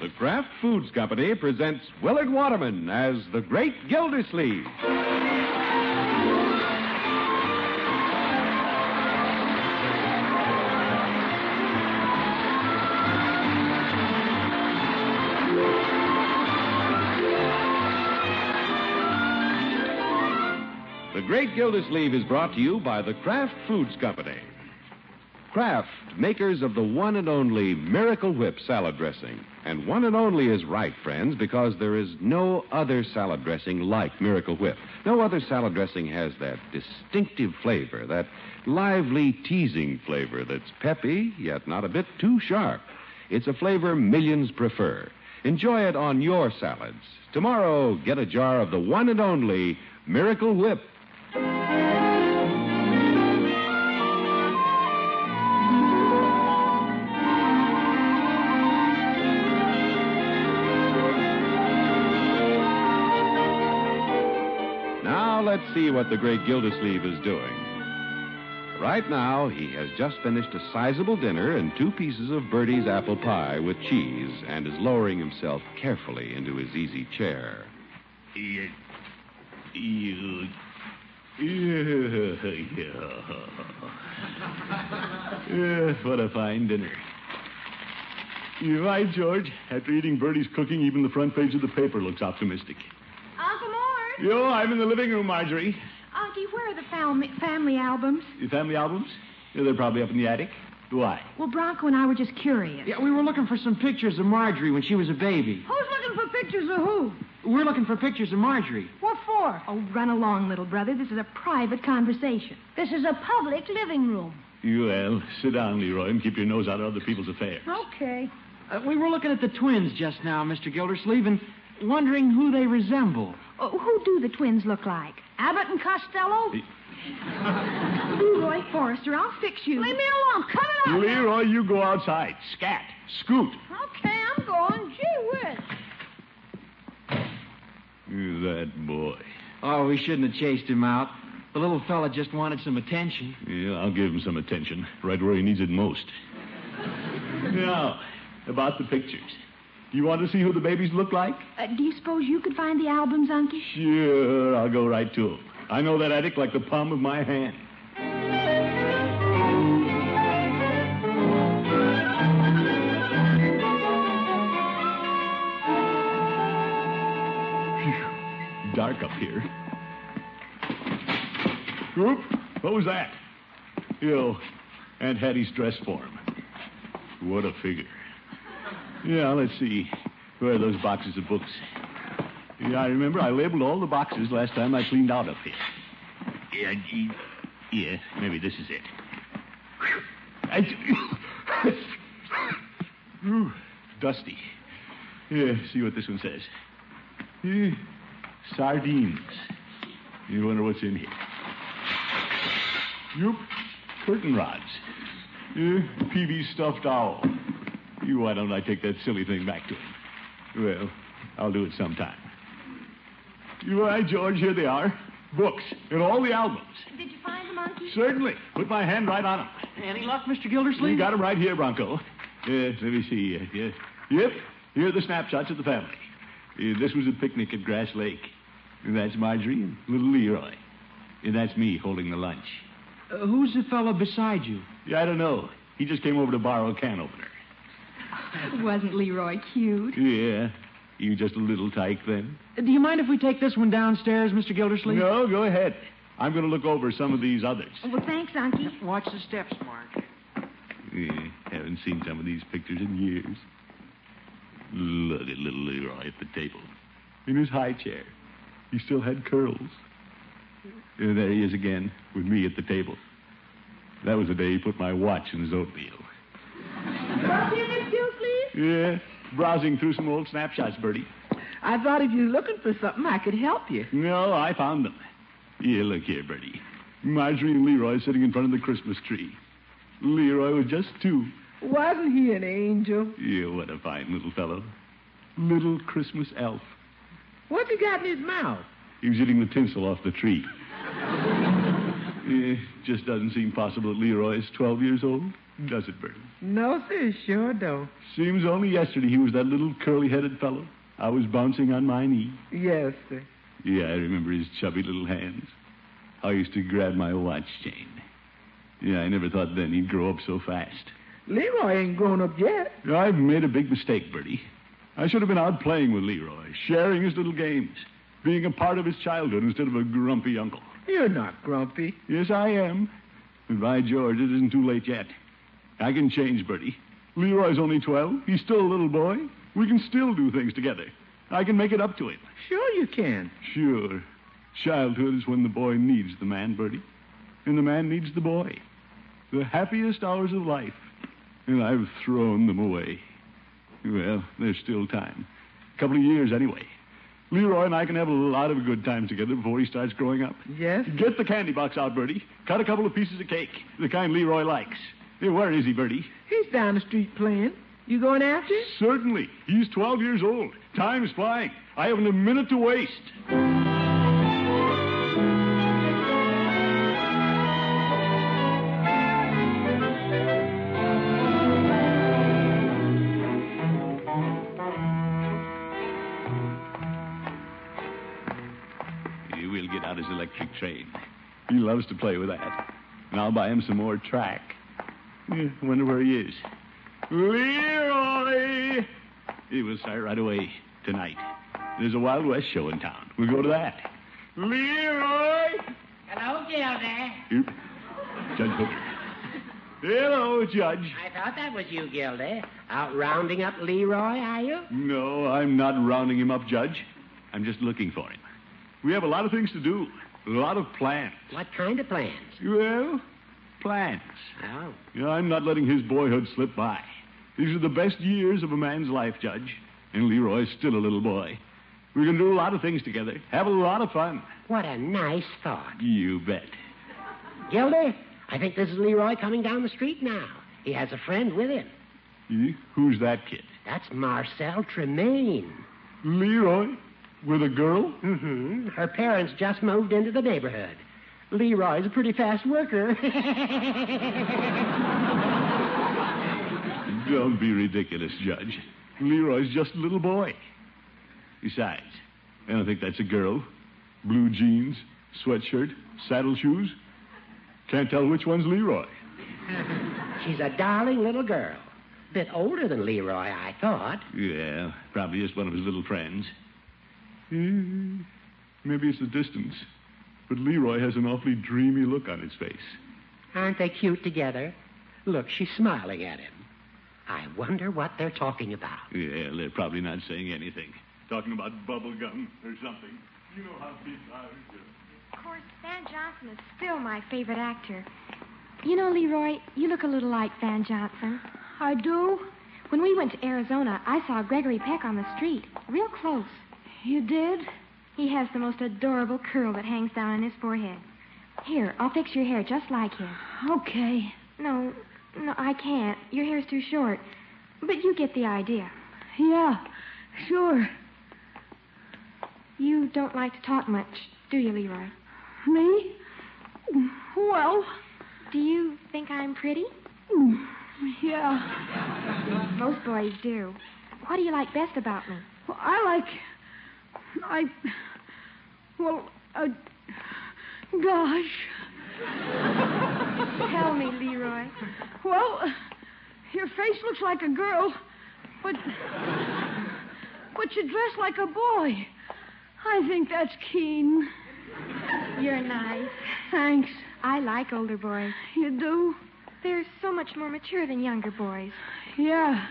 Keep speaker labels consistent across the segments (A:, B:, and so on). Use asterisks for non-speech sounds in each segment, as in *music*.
A: The Kraft Foods Company presents Willard Waterman as the Great Gildersleeve. The Great Gildersleeve is brought to you by the Kraft Foods Company. Kraft, makers of the one and only Miracle Whip salad dressing. And one and only is right, friends, because there is no other salad dressing like Miracle Whip. No other salad dressing has that distinctive flavor, that lively, teasing flavor that's peppy, yet not a bit too sharp. It's a flavor millions prefer. Enjoy it on your salads. Tomorrow, get a jar of the one and only Miracle Whip. Let's see what the great Gildersleeve is doing. Right now, he has just finished a sizable dinner and two pieces of Birdie's apple pie with cheese and is lowering himself carefully into his easy chair.
B: Yeah, yeah, *laughs* what a fine dinner. You're right, George. After eating Birdie's cooking, even the front page of the paper looks optimistic.
C: Uncle Mort.
B: Yo, I'm in the living room, Marjorie.
C: Auntie, where are the family, family albums?
B: Your family albums? Yeah, they're probably up in the attic. Why?
C: Well, Bronco and I were just curious.
D: Yeah, we were looking for some pictures of Marjorie when she was a baby.
C: Who's looking for pictures of who?
D: We're looking for pictures of Marjorie.
C: What for? Oh, run along, little brother. This is a private conversation. This is a public living room.
B: Well, sit down, Leroy, and keep your nose out of other people's affairs.
C: Okay.
D: Uh, we were looking at the twins just now, Mr. Gildersleeve, and wondering who they resemble.
C: Oh, who do the twins look like? Abbott and Costello? *laughs* Leroy Forrester, I'll fix you. Leave me alone. Cut it out.
B: Leroy, you go outside. Scat. Scoot.
C: Okay, I'm going. Gee whiz.
B: That boy.
D: Oh, we shouldn't have chased him out. The little fella just wanted some attention.
B: Yeah, I'll give him some attention, right where he needs it most. *laughs* now, about the pictures. Do you want to see who the babies look like?
C: Uh, do you suppose you could find the albums, Unky?
B: Sure, I'll go right to them. I know that attic like the palm of my hand. Dark up here. Whoop, what was that? Yo, Aunt Hattie's dress form. What a figure. Yeah, let's see. Where are those boxes of books? Yeah, I remember I labeled all the boxes last time I cleaned out up here. Yeah, gee. yeah, maybe this is it. Ooh, dusty. Yeah, see what this one says. Yeah, sardines. You wonder what's in here. Yoop, curtain rods. Yeah, Peavey stuffed owl. You, why don't I take that silly thing back to him? Well, I'll do it sometime. You all right, George? Here they are. Books and all the albums.
C: Did you find them, Unky?
B: Certainly. Put my hand right on them.
D: Any luck, Mr. Gildersleeve?
B: You got them right here, Bronco. Yes, let me see. Yes. Yep, here are the snapshots of the family. Uh, this was a picnic at Grass Lake. And that's Marjorie and little Leroy. And that's me holding the lunch.
D: Uh, who's the fellow beside you?
B: Yeah, I don't know. He just came over to borrow a can opener. *laughs*
C: Wasn't Leroy cute?
B: Yeah. You just a little tyke then?
D: Do you mind if we take this one downstairs, Mr. Gildersleeve?
B: No, go ahead. I'm going to look over some of these others.
C: Well, thanks, Unky.
D: Watch the steps, Mark.
B: Yeah, haven't seen some of these pictures in years. Look at little Leroy at the table. In his high chair. He still had curls. And there he is again, with me at the table. That was the day he put my watch in his oatmeal. Yeah, browsing through some old snapshots, Birdie.
E: I thought if you're looking for something, I could help you.
B: No, I found them. Here, look here, Birdie. Marjorie and Leroy sitting in front of the Christmas tree. Leroy was just two.
E: Wasn't he an angel?
B: Yeah, what a fine little fellow. Little Christmas elf.
E: What's he got in his mouth?
B: He was eating the tinsel off the tree. It just doesn't seem possible that Leroy is 12 years old, does it, Birdie?
E: No, sir, sure don't.
B: Seems only yesterday he was that little curly-headed fellow. I was bouncing on my knee.
E: Yes, sir.
B: Yeah, I remember his chubby little hands. I used to grab my watch chain. Yeah, I never thought then he'd grow up so fast.
E: Leroy ain't grown up yet.
B: I've made a big mistake, Birdie. I should have been out playing with Leroy, sharing his little games, being a part of his childhood instead of a grumpy uncle.
E: You're not grumpy.
B: Yes, I am. And by George, it isn't too late yet. I can change, Birdie. Leroy's only 12. He's still a little boy. We can still do things together. I can make it up to him.
E: Sure you can.
B: Sure. Childhood is when the boy needs the man, Birdie. And the man needs the boy. The happiest hours of life. And I've thrown them away. Well, there's still time. A couple of years, anyway. Leroy and I can have a lot of good times together before he starts growing up.
E: Yes?
B: Get the candy box out, Birdie. Cut a couple of pieces of cake, the kind Leroy likes. Hey, where is he, Birdie?
E: He's down the street playing. You going after him?
B: Certainly. He's 12 years old. Time's flying. I haven't a minute to waste. Loves to play with that. And I'll buy him some more track. Yeah, wonder where he is. Leroy! He will start right away tonight. There's a Wild West show in town. We'll go to that. Leroy!
F: Hello, Gildy.
B: Oop. Judge Hooker. Hello, Judge.
F: I thought that was you, Gildy. Out rounding up Leroy, are you?
B: No, I'm not rounding him up, Judge. I'm just looking for him. We have a lot of things to do, a lot of plans.
F: What kind of plans?
B: Well, plans.
F: Oh.
B: You know, I'm not letting his boyhood slip by. These are the best years of a man's life, Judge. And Leroy's still a little boy. We can do a lot of things together, have a lot of fun.
F: What a nice thought.
B: You bet.
F: Gildy, I think this is Leroy coming down the street now. He has a friend with him.
B: Who's that kid?
F: That's Marcelle Tremaine.
B: Leroy? With a girl?
F: Mm-hmm. Her parents just moved into the neighborhood. Leroy's a pretty fast worker. *laughs*
B: Don't be ridiculous, Judge. Leroy's just a little boy. Besides, I don't think that's a girl. Blue jeans, sweatshirt, saddle shoes. Can't tell which one's Leroy. *laughs*
F: She's a darling little girl. Bit older than Leroy, I thought.
B: Yeah, probably just one of his little friends. Eh, maybe it's the distance. But Leroy has an awfully dreamy look on his face.
F: Aren't they cute together? Look, she's smiling at him. I wonder what they're talking about.
B: Yeah, they're probably not saying anything. Talking about bubble gum or something. You know how kids are.
G: Of course, Van Johnson is still my favorite actor. You know, Leroy, you look a little like Van Johnson. I do? When we went to Arizona, I saw Gregory Peck on the street, real close. You did? He has the most adorable curl that hangs down on his forehead. Here, I'll fix your hair just like him. Okay. No, no, I can't. Your hair's too short. But you get the idea. Yeah, sure. You don't like to talk much, do you, Leroy? Me? Well. Do you think I'm pretty? Yeah. Most boys do. What do you like best about me?
H: Well, I like. I. Well, uh, gosh.
G: Tell me, Leroy.
H: Well, your face looks like a girl, but. But you dress like a boy. I think that's keen.
G: You're nice.
H: Thanks.
G: I like older boys.
H: You do?
G: They're so much more mature than younger boys.
H: Yeah.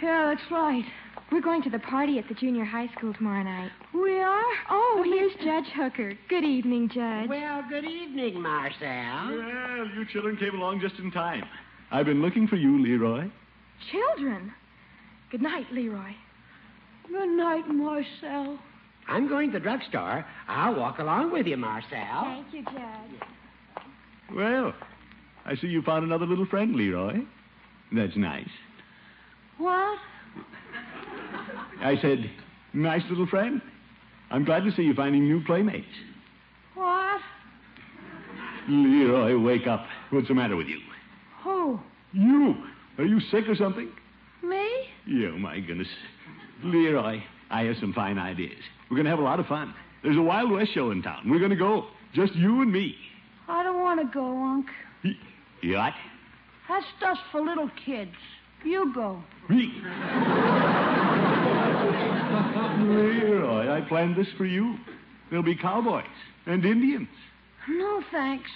H: Yeah, that's right.
G: We're going to the party at the junior high school tomorrow night.
H: We are?
G: Oh, here's Judge Hooker. Good evening, Judge.
F: Well, good evening, Marcelle.
B: Well, you children came along just in time. I've been looking for you, Leroy.
G: Children. Good night, Leroy.
H: Good night, Marcelle.
F: I'm going to the drugstore. I'll walk along with you, Marcelle.
G: Thank you, Judge.
B: Well, I see you found another little friend, Leroy. That's nice.
H: What?
B: I said, nice little friend. I'm glad to see you finding new playmates.
H: What?
B: Leroy, wake up. What's the matter with you?
H: Who?
B: You. Are you sick or something?
H: Me?
B: Yeah, oh, my goodness. Leroy, I have some fine ideas. We're going to have a lot of fun. There's a Wild West show in town. We're going to go. Just you and me.
H: I don't want to go, Unc.
B: Y- What?
H: That's just for little kids. You go.
B: Me? Leroy, I planned this for you. There'll be cowboys and Indians.
H: No, thanks.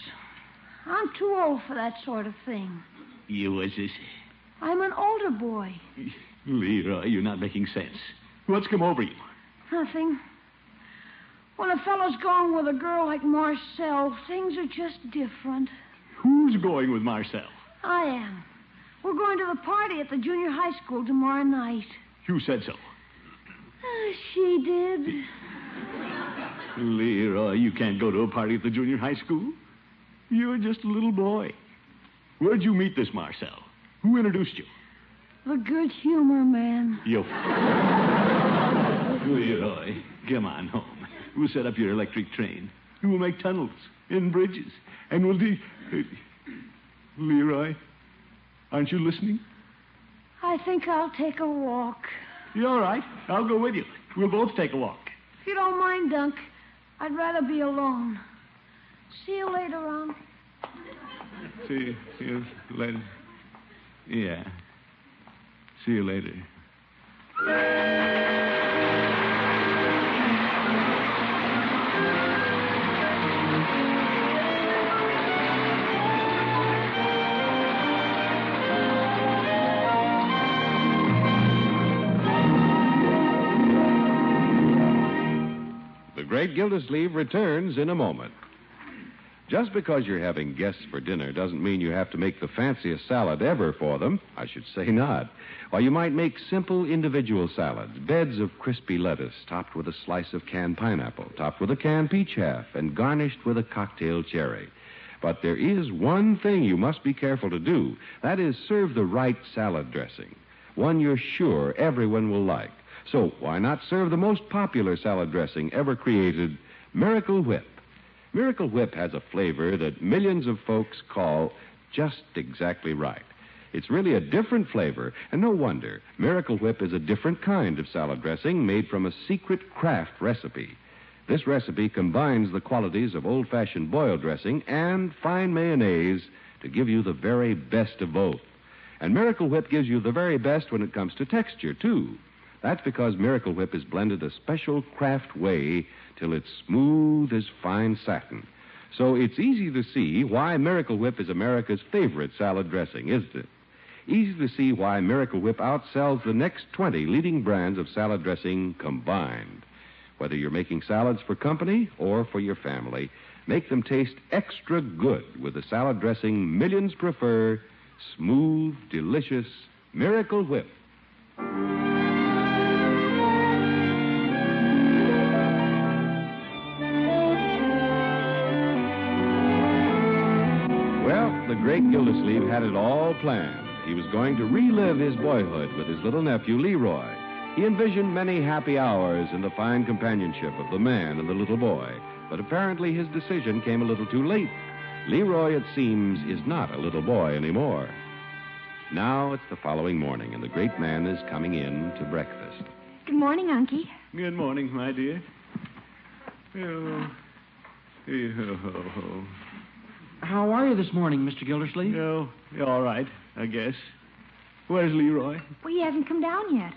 H: I'm too old for that sort of thing.
B: You was this.
H: I'm an older boy.
B: Leroy, you're not making sense. What's come over you?
H: Nothing. When a fellow's going with a girl like Marcelle, things are just different.
B: Who's going with Marcelle?
H: I am. We're going to the party at the junior high school tomorrow night.
B: You said so?
H: She did.
B: Leroy, you can't go to a party at the junior high school. You're just a little boy. Where'd you meet this Marcelle? Who introduced you?
H: The good humor man.
B: You. Leroy, come on home. We'll set up your electric train. We'll make tunnels and bridges. And we'll de. Leroy, aren't you listening?
H: I think I'll take a walk.
B: You're all right. I'll go with you. We'll both take a walk.
H: If you don't mind, Dunk, I'd rather be alone. See you later on.
B: See you later. Yeah. See you later.
A: Great Gildersleeve returns in a moment. Just because you're having guests for dinner doesn't mean you have to make the fanciest salad ever for them. I should say not. Why, you might make simple individual salads, beds of crispy lettuce topped with a slice of canned pineapple, topped with a canned peach half, and garnished with a cocktail cherry. But there is one thing you must be careful to do. That is serve the right salad dressing. One you're sure everyone will like. So why not serve the most popular salad dressing ever created, Miracle Whip? Miracle Whip has a flavor that millions of folks call just exactly right. It's really a different flavor, and no wonder. Miracle Whip is a different kind of salad dressing made from a secret Kraft recipe. This recipe combines the qualities of old fashioned boiled dressing and fine mayonnaise to give you the very best of both. And Miracle Whip gives you the very best when it comes to texture, too. That's because Miracle Whip is blended a special Kraft way till it's smooth as fine satin. So it's easy to see why Miracle Whip is America's favorite salad dressing, isn't it? Easy to see why Miracle Whip outsells the next 20 leading brands of salad dressing combined. Whether you're making salads for company or for your family, make them taste extra good with the salad dressing millions prefer smooth, delicious Miracle Whip. Well, Gildersleeve had it all planned. He was going to relive his boyhood with his little nephew, Leroy. He envisioned many happy hours in the fine companionship of the man and the little boy, but apparently his decision came a little too late. Leroy, it seems, is not a little boy anymore. Now it's the following morning, and the great man is coming in to breakfast.
G: Good morning, Unky.
B: Good morning, my dear. Oh. Oh.
I: How are you this morning, Mr. Gildersleeve?
B: Oh, you're all right, I guess. Where's Leroy?
G: Well, he hasn't come down yet.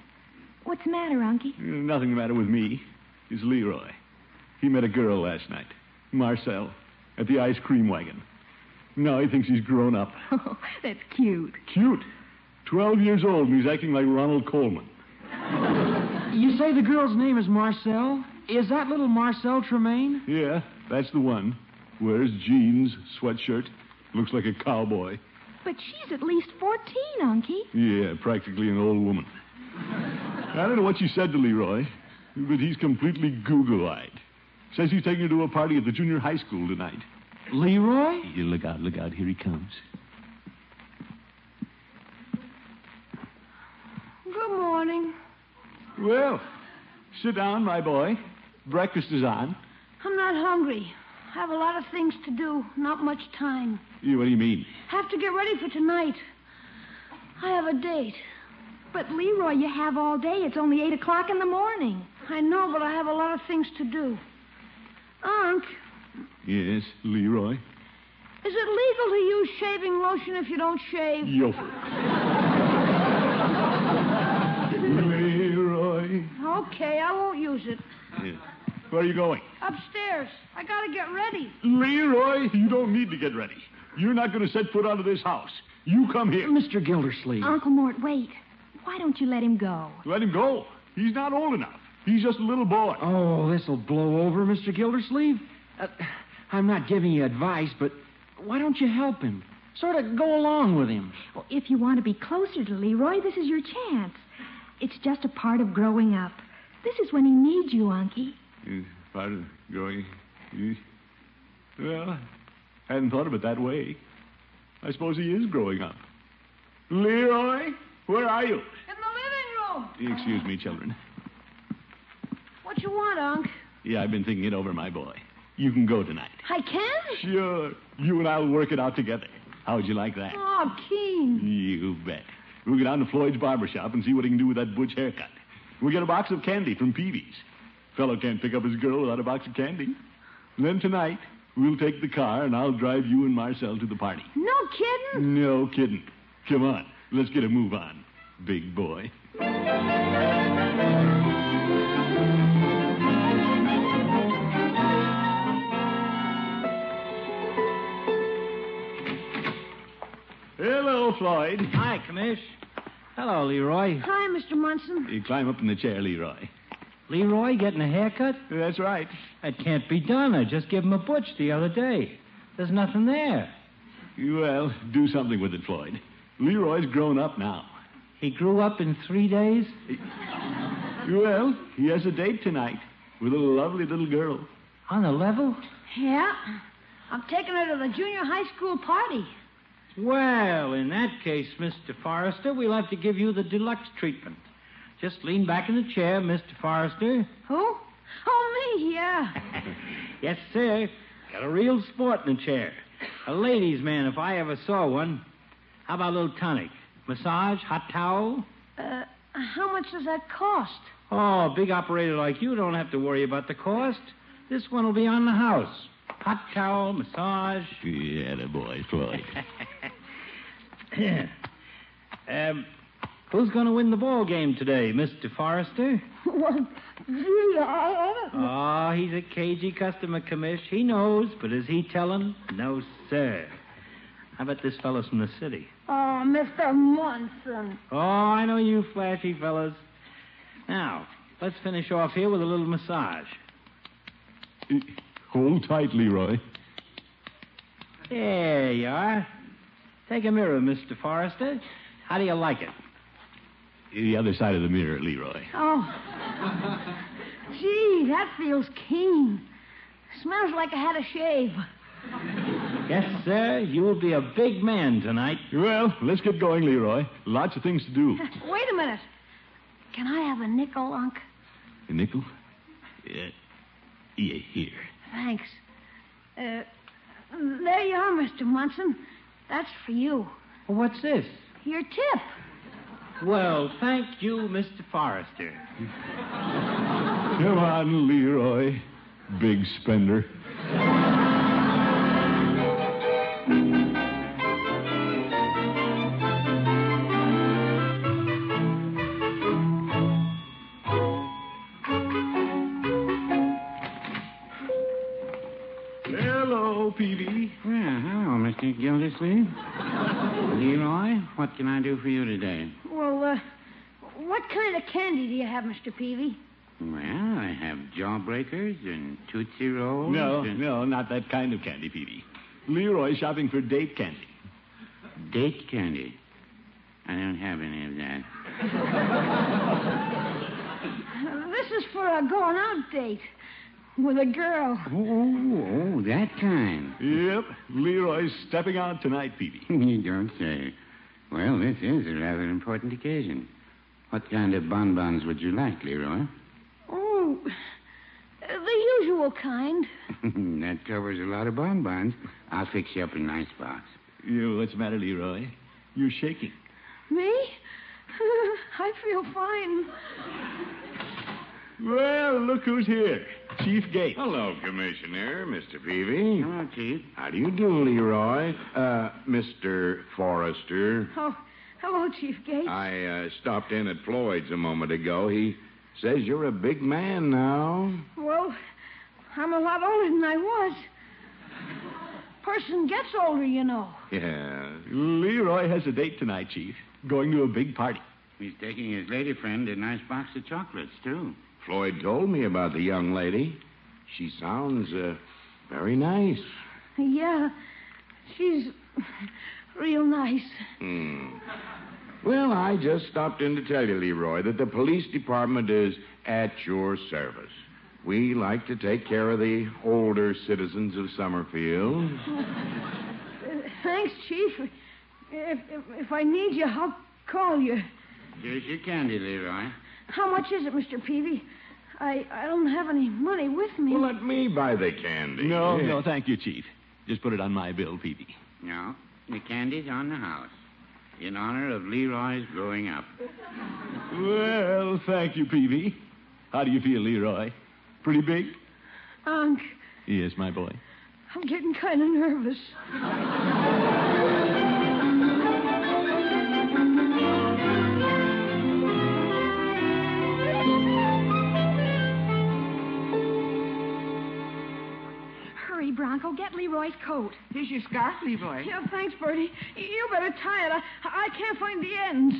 G: What's the matter, Unky?
B: Uh, nothing the matter with me. It's Leroy. He met a girl last night, Marcelle, at the ice cream wagon. Now he thinks he's grown up. *laughs*
G: Oh, that's cute.
B: Cute. Twelve years old, and he's acting like Ronald Colman.
I: You say the girl's name is Marcelle? Is that little Marcelle Tremaine?
B: Yeah, that's the one. Wears jeans, sweatshirt, looks like a cowboy.
G: But she's at least 14, Unky.
B: Yeah, practically an old woman. I don't know what she said to Leroy, but he's completely Google-eyed. Says he's taking her to a party at the junior high school tonight.
I: Leroy?
B: You look out, look out. Here he comes.
H: Good morning.
B: Well, sit down, my boy. Breakfast is on.
H: I'm not hungry. I have a lot of things to do. Not much time.
B: You, what do you mean?
H: Have to get ready for tonight. I have a date.
G: But, Leroy, you have all day. It's only 8 o'clock in the morning.
H: I know, but I have a lot of things to do. Unc,
B: Yes, Leroy.
H: is it legal to use shaving lotion if you don't shave?
B: Yofer. *laughs* Leroy.
H: Okay, I won't use it.
B: Yeah. Where are you going?
H: Upstairs. I gotta get ready.
B: Leroy, you don't need to get ready. You're not going to set foot out of this house. You come here.
I: Mr. Gildersleeve.
G: Uncle Mort, wait. Why don't you let him go?
B: Let him go. He's not old enough. He's just a little boy.
I: Oh, this'll blow over, Mr. Gildersleeve. Uh, I'm not giving you advice, but why don't you help him? Sort of go along with him.
G: Well, if you want to be closer to Leroy, this is your chance. It's just a part of growing up. This is when he needs you, Unky.
B: Part of going. uh, Well, hadn't thought of it that way. I suppose he is growing up. Leroy, where are you?
H: In the living room.
B: Excuse me, children.
H: What you want, Unc?
B: Yeah, I've been thinking it over, my boy. You can go tonight.
H: I can?
B: Sure. You and I'll work it out together. How would you like that?
H: Oh, Keen.
B: You bet. We'll go down to Floyd's barber shop and see what he can do with that butch haircut. We'll get a box of candy from Peavey's. Fellow can't pick up his girl without a box of candy. And then tonight, we'll take the car and I'll drive you and Marcelle to the party.
H: No kidding.
B: No kidding. Come on, let's get a move on, big boy. Hello, Floyd.
I: Hi, Commish. Hello, Leroy.
H: Hi, Mr. Munson.
B: You climb up in the chair, Leroy.
I: Leroy getting a haircut?
B: That's right.
I: That can't be done. I just gave him a butch the other day. There's nothing there.
B: Well, do something with it, Floyd. Leroy's grown up now.
I: He grew up in three days?
B: Well, he has a date tonight with a lovely little girl.
I: On the level?
H: Yeah. I'm taking her to the junior high school party.
I: Well, in that case, Mr. Forrester, we'll have to give you the deluxe treatment. Just lean back in the chair, Mr. Forrester.
H: Who? Oh, me, yeah. *laughs*
I: yes, sir. Got a real sport in the chair. A ladies' man, if I ever saw one. How about a little tonic? Massage, hot towel?
H: Uh, how much does that cost?
I: Oh, a big operator like you don't have to worry about the cost. This one will be on the house. Hot towel, massage.
B: Yeah, the boy, Floyd.
I: um, who's going to win the ball game today, Mr. Forrester? *laughs*
H: Well, gee, I,
I: Oh, he's a cagey customer, Commish. He knows, but is he telling? No, sir. How about this fellow's from the city?
H: Oh, Mr. Munson.
I: Oh, I know you flashy fellas. Now, let's finish off here with a little massage.
B: Hold tight, Leroy.
I: There you are. Take a mirror, Mr. Forrester. How do you like it?
B: The other side of the mirror, Leroy.
H: Oh. Gee, that feels keen. Smells like I had a shave.
I: Yes, sir. You'll be a big man tonight.
B: Well, let's get going, Leroy. Lots of things to do. *laughs*
H: Wait a minute. Can I have a nickel, Unc?
B: A nickel? Yeah. Yeah, here.
H: Thanks. Uh, there you are, Mr. Munson. That's for you.
I: Well, what's this?
H: Your tip.
I: Well, thank you, Mr. Forrester.
B: Come on, Leroy. Big spender.
H: Of candy do you have, Mr. Peavey?
J: Well, I have jawbreakers and Tootsie Rolls.
B: No,
J: and
B: no, not that kind of candy, Peavey. Leroy's shopping for date candy.
J: Date candy. I don't have any of that.
H: Uh, *laughs* this is for a going out date with a girl.
J: Oh, oh, that kind.
B: Yep, Leroy's stepping out tonight, Peavey. *laughs*
J: you don't say. Well, this is a rather important occasion. What kind of bonbons would you like, Leroy?
H: Oh, the usual kind. *laughs*
J: that covers a lot of bonbons. I'll fix you up a nice box.
B: You, what's the matter, Leroy? You're shaking.
H: Me? *laughs* I feel fine.
B: Well, look who's here. Chief Gates.
K: Hello, Commissioner, Mr. Peavey.
J: Hello, Chief.
K: How do you do, Leroy? Uh, Mr. Forrester.
H: Oh, hello, Chief Gates.
K: I uh, stopped in at Floyd's a moment ago. He says you're a big man now.
H: Well, I'm a lot older than I was. Person gets older, you know.
K: Yeah.
B: Leroy has a date tonight, Chief. Going to a big party.
J: He's taking his lady friend a nice box of chocolates, too.
K: Floyd told me about the young lady. She sounds uh, very nice.
H: Yeah, she's real nice.
K: Hmm. Well, I just stopped in to tell you, Leroy, that the police department is at your service. We like to take care of the older citizens of Summerfield.
H: Uh, *laughs* thanks, Chief. If, if, if I need you, I'll call you.
J: Here's your candy, Leroy.
H: How much is it, Mr. Peavey? I, I don't have any money with me.
K: Well, let me buy the candy.
B: No,
K: Yeah.
B: no, thank you, Chief. Just put it on my bill, Peavey.
J: No, the candy's on the house. In honor of Leroy's growing up.
B: Well, thank you, Peavey. How do you feel, Leroy? Pretty big?
H: Unc,
B: Yes, my boy.
H: I'm getting kind of nervous.
G: Hurry, Bronco. Get Leroy's coat.
E: Here's your scarf, Leroy.
H: Yeah, thanks, Birdie. You better tie it. I, I can't find the ends.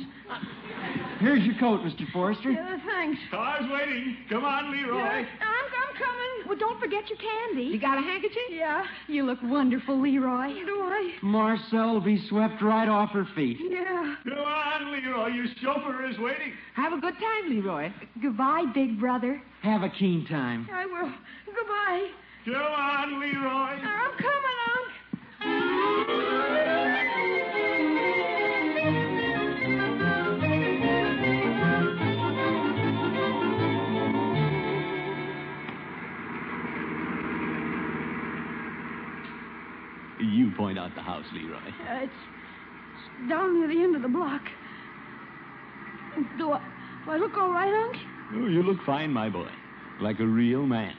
I: Here's your coat, Mr. Forrester.
H: Yeah, thanks.
B: Car's waiting. Come on, Leroy.
H: Yeah, I'm, I'm coming.
G: Well, don't forget your candy.
E: You got a handkerchief?
H: Yeah.
G: You look wonderful, Leroy.
H: Do I?
I: Marcelle will be swept right off her feet.
H: Yeah.
B: Come on, Leroy. Your chauffeur is waiting.
E: Have a good time, Leroy.
G: Goodbye, big brother.
I: Have a keen time.
H: I will. Goodbye.
B: Come on, Leroy.
H: I'm coming, Unc.
B: You point out the house, Leroy.
H: Uh, it's, it's down near the end of the block. Do I, do I look all right, Unc?
B: Oh, you look fine, my boy. Like a real man.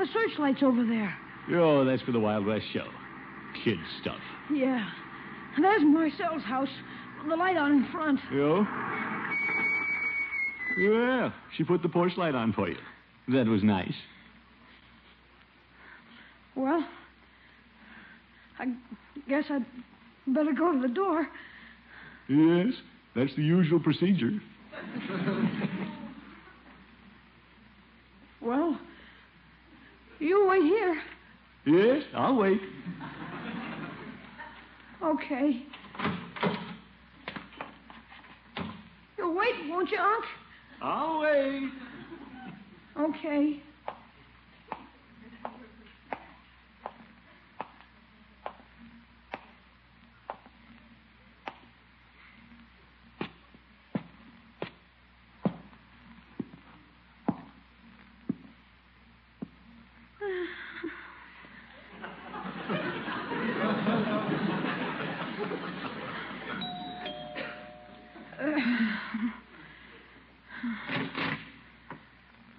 H: The searchlights over there?
B: Oh, that's for the Wild West show. Kid stuff.
H: Yeah. And there's Marcelle's house. The light on in front.
B: Yo? Yeah, she put the porch light on for you. That was nice.
H: Well, I guess I'd better go to the door.
B: Yes, that's the usual procedure.
H: Well, you wait here.
B: Yes, I'll wait.
H: Okay. You'll wait, won't you, Unc?
B: I'll wait.
H: Okay.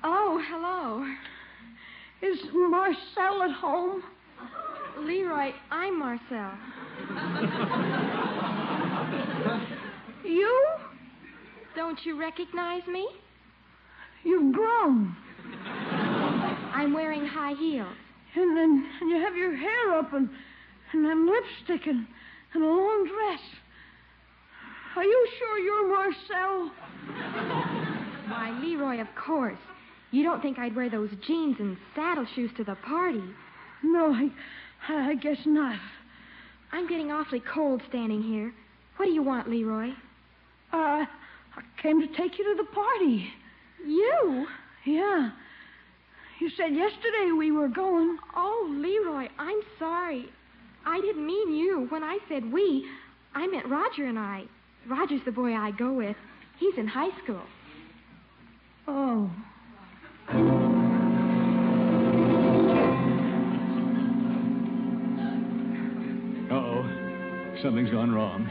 G: Oh, hello.
H: Is At home?
G: Leroy, I'm Marcelle.
H: You?
G: Don't you recognize me?
H: You've grown.
G: I'm wearing high heels.
H: And then and you have your hair up and, and then lipstick and, and a long dress. Are you sure you're Marcelle?
G: Why, Leroy, of course. You don't think I'd wear those jeans and saddle shoes to the party.
H: No, I, I guess not.
G: I'm getting awfully cold standing here. What do you want, Leroy?
H: Uh, I came to take you to the party.
G: You?
H: Yeah. You said yesterday we were going.
G: Oh, Leroy, I'm sorry. I didn't mean you. When I said we, I meant Roger and I. Roger's the boy I go with. He's in high school.
H: Oh.
B: Gone wrong.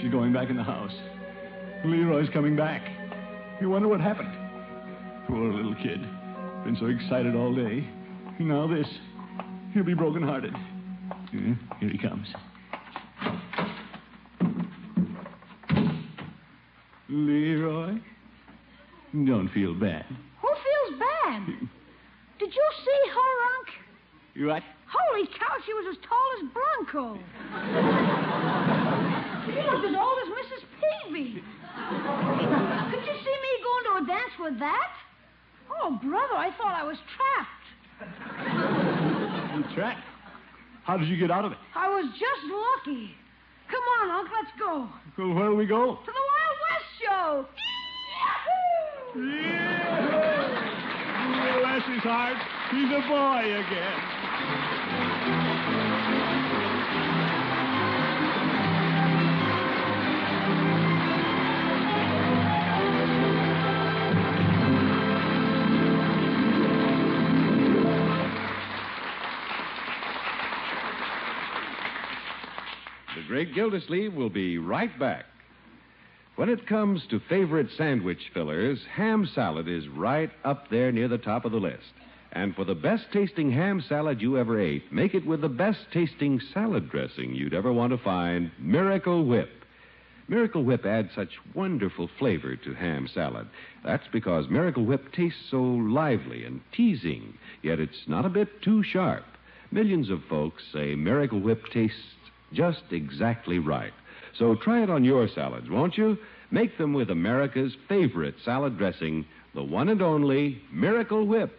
B: She's going back in the house. Leroy's coming back. You wonder what happened. Poor little kid. Been so excited all day. Now this. He'll be broken-hearted. Here he comes. Leroy, don't feel bad.
H: Who feels bad? Did you see her, Unc?
B: You what?
H: Holy cow, she was as tall as Bronco. she looked as old as Mrs. Peavey. Could you see me going to a dance with that? Oh, brother, I thought I was trapped.
B: You trapped? How did you get out of it?
H: I was just lucky. Come on, Unc, let's go.
B: Well, where'll we go?
H: To the Wild West show. Yahoo!
B: Bless his heart. He's a boy again.
A: Gildersleeve will be right back. When it comes to favorite sandwich fillers, ham salad is right up there near the top of the list. And for the best tasting ham salad you ever ate, make it with the best tasting salad dressing you'd ever want to find Miracle Whip. Miracle Whip adds such wonderful flavor to ham salad. That's because Miracle Whip tastes so lively and teasing, yet it's not a bit too sharp. Millions of folks say Miracle Whip tastes just exactly right. So try it on your salads, won't you? Make them with America's favorite salad dressing, the one and only Miracle Whip.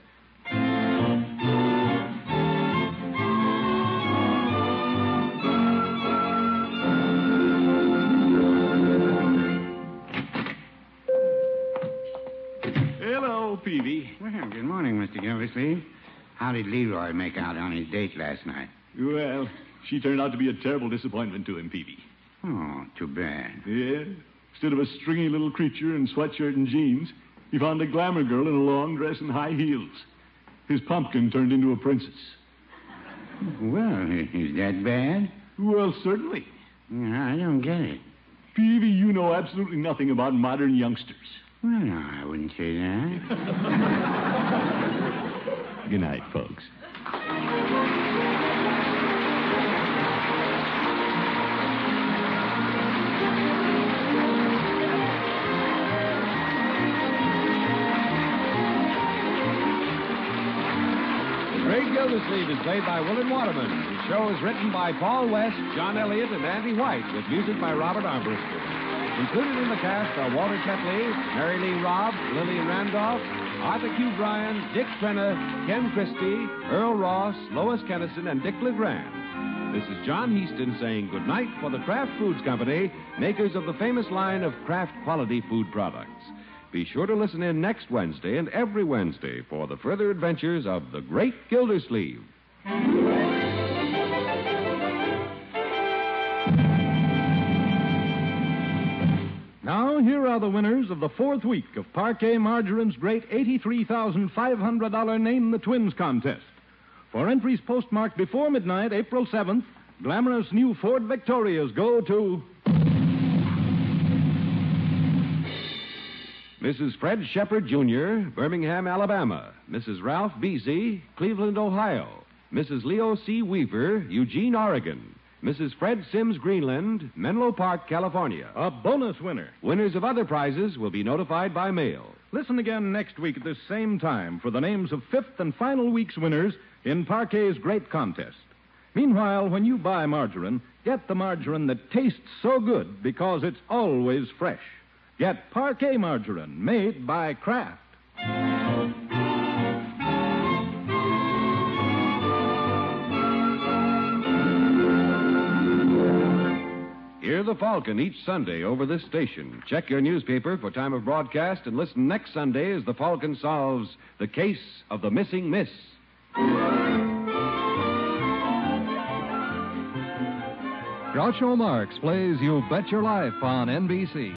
B: Hello, Peavey.
J: Well, good morning, Mr. Gildersleeve. How did Leroy make out on his date last night?
B: Well, she turned out to be a terrible disappointment to him, Peavey.
J: Oh, too bad.
B: Yeah. Instead of a stringy little creature in sweatshirt and jeans, he found a glamour girl in a long dress and high heels. His pumpkin turned into a princess.
J: Well, is that bad?
B: Well, certainly.
J: I don't get it.
B: Peavey, you know absolutely nothing about modern youngsters.
J: Well, no, I wouldn't say that. *laughs*
B: Good night, folks.
A: Gildersleeve is played by Willard Waterman. The show is written by Paul West, John Elliott, and Andy White, with music by Robert Armbruster. Included in the cast are Walter Tetley, Mary Lee Robb, Lillian Randolph, Arthur Q. Bryan, Dick Crenna, Ken Christy, Earle Ross, Lois Kennison, and Dick LeGrand. This is John Heaston saying goodnight for the Kraft Foods Company, makers of the famous line of Kraft quality food products. Be sure to listen in next Wednesday and every Wednesday for the further adventures of the Great Gildersleeve.
L: Now, here are the winners of the fourth week of Parkay Margarine's great $83,500 Name the Twins contest. For entries postmarked before midnight, April 7th, glamorous new Ford Victorias go to
A: Mrs. Fred Shepard, Jr., Birmingham, Alabama. Mrs. Ralph Beasy, Cleveland, Ohio. Mrs. Leo C. Weaver, Eugene, Oregon. Mrs. Fred Sims Greenland, Menlo Park, California.
L: a bonus winner.
A: Winners of other prizes will be notified by mail.
L: Listen again next week at this same time for the names of fifth and final week's winners in Parkay's great contest. Meanwhile, when you buy margarine, get the margarine that tastes so good because it's always fresh. Get Parkay margarine made by Kraft.
A: Hear the Falcon each Sunday over this station. Check your newspaper for time of broadcast and listen next Sunday as the Falcon solves the case of the missing miss.
M: Groucho Marx plays You Bet Your Life on NBC.